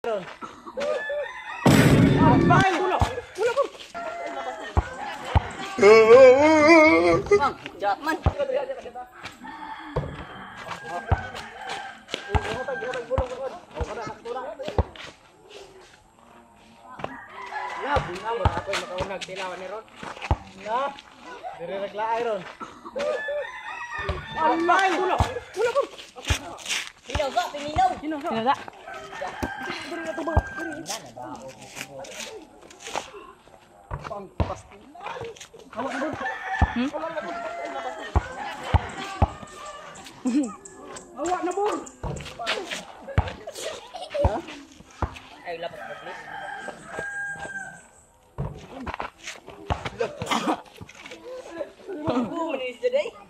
Ron. Ah, bakit? Pula. Pula ko. Bang, jahat man. Ya, bunga mo ako makaunag tilawan ni Ron. Na. Dire-regla ay Ron. Ah, bakit? Pula. Pula ko. Pinaw ka, piminaw. Sinaga. Awak na bol. Ay, lapat ko, please. Oh, manis today. Grabe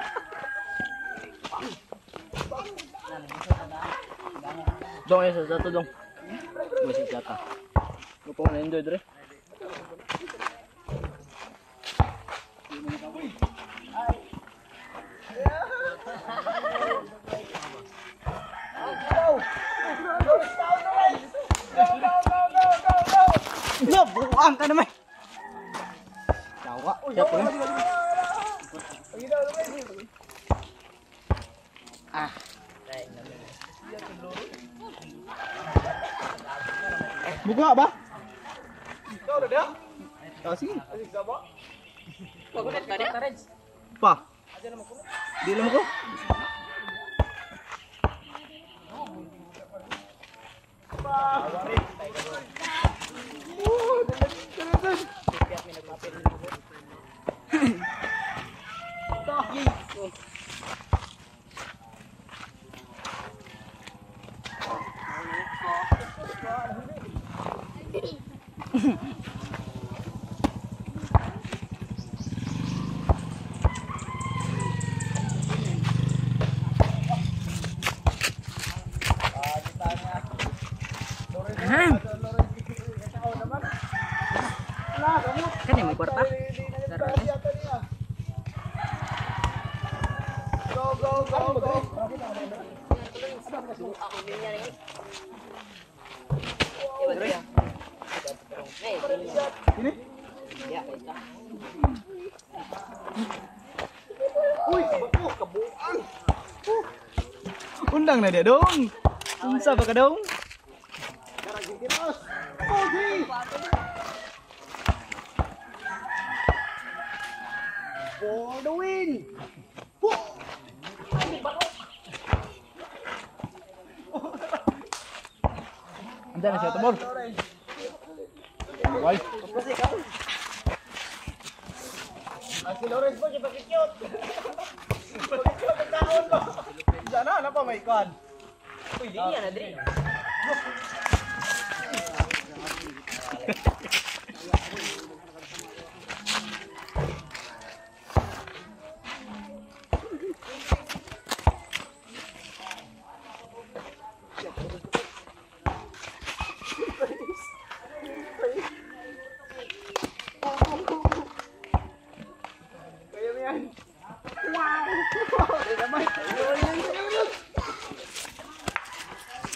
Dong ya satu dong. Masih jaka. Lupa na enjoy dre. Ya, buang ka naman. Tawa. Siapa ni? Ah. Buka ba? Ikaw na dia? Ah, sige. Pagunit ka rin. Pa. Di naman ko. Kan yang may kwarta. Go, go, go, go. Ini? ya, kita. Uy, bato, kabuang. Undang na dia dong. Unsa ba ka dong? Pogi! For the win! Anda na siya tumor. Why? Ang si Lawrence mo, siya. Pakikyot ang taon mo. Diyan na, pa may? Uy, di yan, Adri. Kaya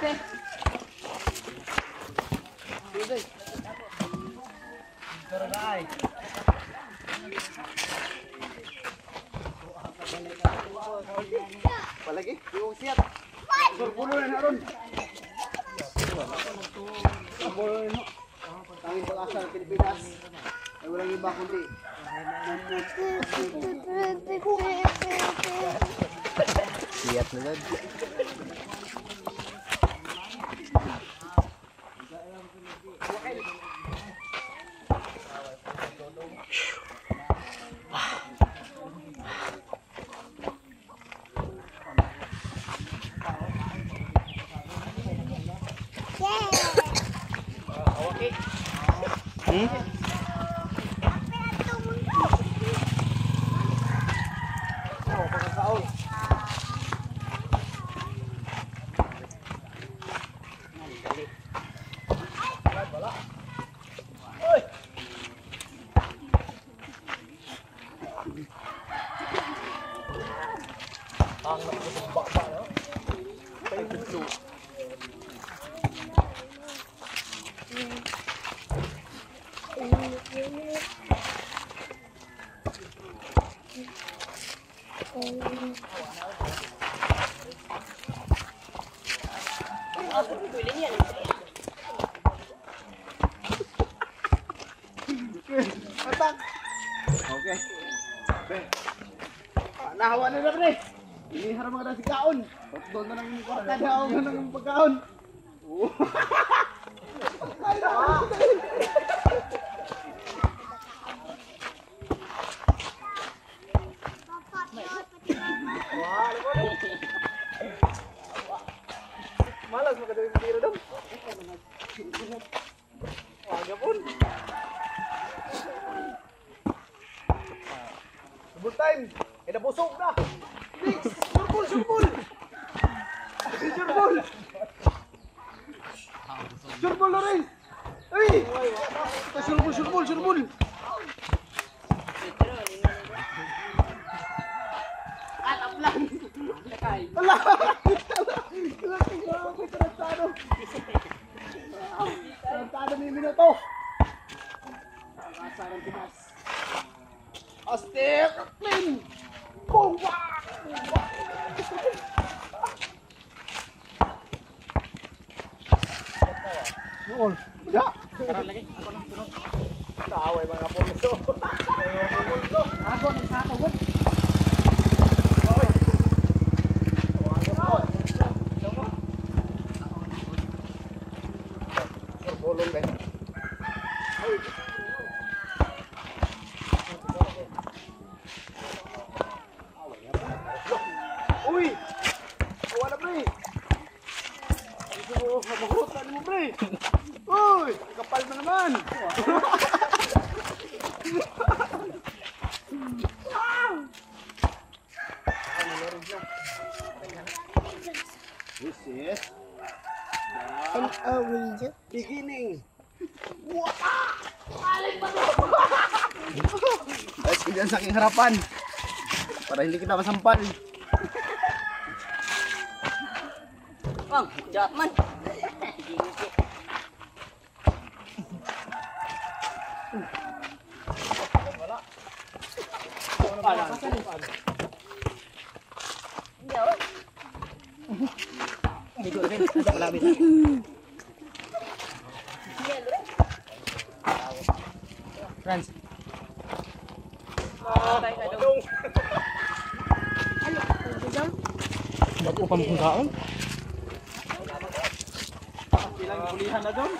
Palagi, yung siyat. Surpulo na naroon. Surpulo na no. Tanging pag-asa ng Pilipinas. Ay walang iba kundi. Siyat na dad. Atak! Okay. Okay. Ah, Nahawa na na pre. Iniharap mga si kaon. Doon na kwarta na ako na ng pagkaon. Time. Eh, nabusog na. Mix. Surbol, surbol. Surbol. Surbol na rin. Ay! Surbol, surbol, surbol. Ala! Ala, tingnan ko tarantado. Tarantado ni minuto. Pinas. Astik! Min! Kumba! Noon. Ya. Taway mga pulso. Ako ng sako Ito mo, mabuhutan mo pre! Uy! Kapal na naman! This is An orange. beginning. Ay, sige sa aking harapan. Para hindi kita masampal. Bang, jahat man. Hindi ko rin. Nasa malapit. Franz. Bago pang kulihan na doon?